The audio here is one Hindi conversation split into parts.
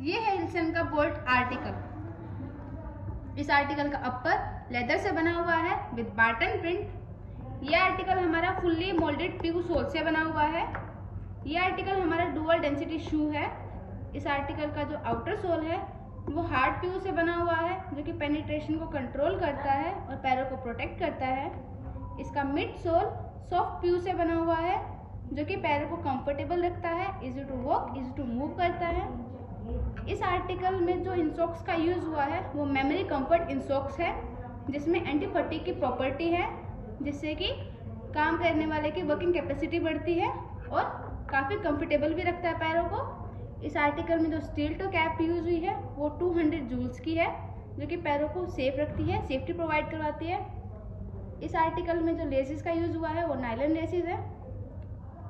ये है हिल्सन का बोल्ट आर्टिकल इस आर्टिकल का अपर लेदर से बना हुआ है विद बाटन प्रिंट ये आर्टिकल हमारा फुल्ली मोल्डेड प्यू सोल से बना हुआ है. ये आर्टिकल हमारा डुअल डेंसिटी शू है. इस आर्टिकल का जो आउटर सोल है, वो हार्ड प्यू से बना हुआ है, जो कि पेनिट्रेशन को कंट्रोल करता है और पैरों को प्रोटेक्ट करता है. इसका मिड सोल सॉफ्ट प्यू से बना हुआ है, जो कि पैरों को कंफर्टेबल रखता है easy to walk easy to move करता है. इस आर्टिकल में जो इंसॉक्स का यूज़ हुआ है, वो मेमोरी कंफर्ट इंसॉक्स है, जिसमें एंटी फटीक की प्रॉपर्टी है, जिससे कि काम करने वाले की वर्किंग कैपेसिटी बढ़ती है और काफ़ी कंफर्टेबल भी रखता है पैरों को। इस आर्टिकल में जो स्टील टो कैप यूज़ हुई है, वो 200 जूल्स की है, जो कि पैरों को सेफ़ रखती है सेफ्टी प्रोवाइड करवाती है। इस आर्टिकल में जो लेसिस का यूज़ हुआ है, वो नाइलन लेसिस है।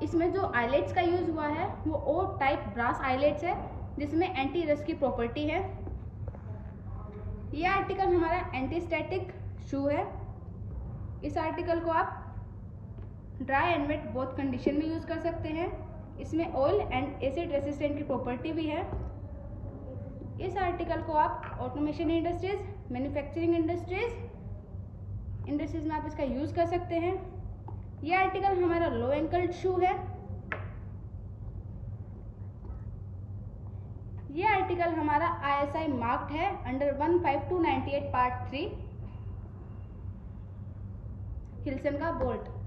इसमें जो आईलेट्स का यूज़ हुआ है, वो ओ टाइप ब्रास आईलेट्स है जिसमें एंटी रस की प्रॉपर्टी है। यह आर्टिकल हमारा एंटी स्टैटिक शू है। इस आर्टिकल को आप dry and wet both condition में यूज़ कर सकते हैं। इसमें ऑयल एंड एसिड रेसिस्टेंट की प्रॉपर्टी भी है। इस आर्टिकल को आप automation industries manufacturing industries industries में आप इसका यूज़ कर सकते हैं। यह आर्टिकल हमारा लो एंकल्ड शू है। ये आर्टिकल हमारा आईएसआई मार्क्ड है under one five two ninety eight part three Hilson का बोल्ट